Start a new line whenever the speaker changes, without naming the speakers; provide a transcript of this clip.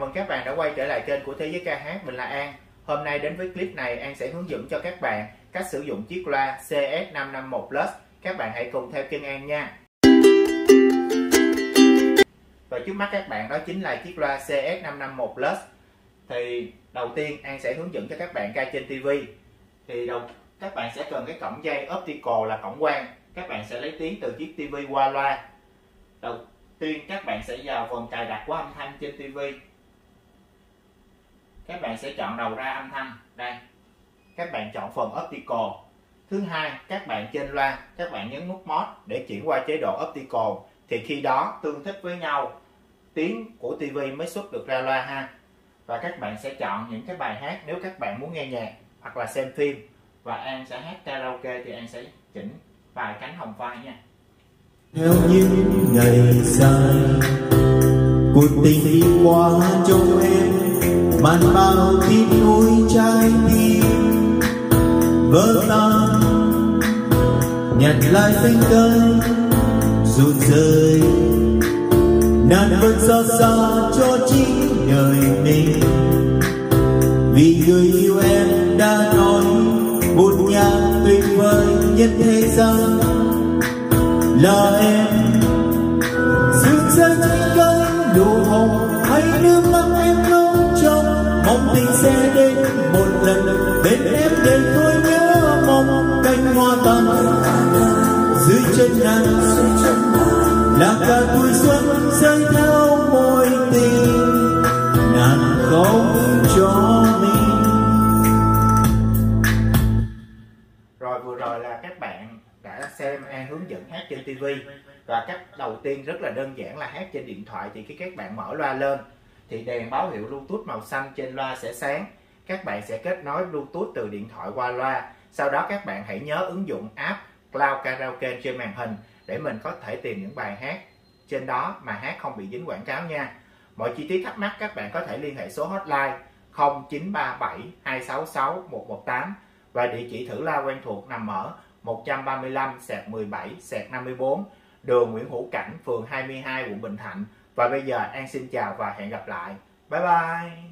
mừng các bạn đã quay trở lại kênh của Thế giới ca hát, mình là An. Hôm nay đến với clip này, An sẽ hướng dẫn cho các bạn cách sử dụng chiếc loa CS551 Plus. Các bạn hãy cùng theo chân An nha. Và trước mắt các bạn đó chính là chiếc loa CS551 Plus. Thì đầu tiên An sẽ hướng dẫn cho các bạn cài trên TV. Thì đầu các bạn sẽ cần cái cổng dây optical là cổng quang. Các bạn sẽ lấy tiếng từ chiếc TV qua loa. Đầu tiên các bạn sẽ vào phần cài đặt của âm thanh trên TV các bạn sẽ chọn đầu ra âm thanh. Đây. Các bạn chọn phần optical. Thứ hai, các bạn trên loa các bạn nhấn nút mod để chuyển qua chế độ optical. Thì khi đó, tương thích với nhau. Tiếng của TV mới xuất được ra loa ha. Và các bạn sẽ chọn những cái bài hát nếu các bạn muốn nghe nhạc hoặc là xem phim. Và An sẽ hát karaoke thì An sẽ chỉnh bài cánh hồng vai nha.
Theo những ngày dài, cuộc tình đi qua trong em màn bao tin vui trái tim vỡ tan. Nhặt lại xanh cây rụt rơi. Nan vẫn xa xa cho chính đời mình. Vì người yêu em đã nói, một nhà tuyệt vời nhất thế gian là em. Dương ra những cánh đủ hồng, hay nước mắt em ngâu mong tình sẽ đến một lần bên em để tôi nhớ mong cánh hoa tàn dưới chân nàng là cả tuổi xuân rơi theo môi tình nàng không cho mình.
Rồi vừa rồi là các bạn đã xem An hướng dẫn hát trên TV và cách đầu tiên rất là đơn giản là hát trên điện thoại thì khi các bạn mở loa lên thì đèn báo hiệu Bluetooth màu xanh trên loa sẽ sáng. Các bạn sẽ kết nối Bluetooth từ điện thoại qua loa. Sau đó các bạn hãy nhớ ứng dụng app Cloud Karaoke trên màn hình để mình có thể tìm những bài hát trên đó mà hát không bị dính quảng cáo nha. Mọi chi tiết thắc mắc các bạn có thể liên hệ số hotline 0937 266 118 và địa chỉ thử la quen thuộc nằm ở 135 17 54 đường Nguyễn Hữu Cảnh, phường 22 quận Bình Thạnh và bây giờ An xin chào và hẹn gặp lại. Bye bye.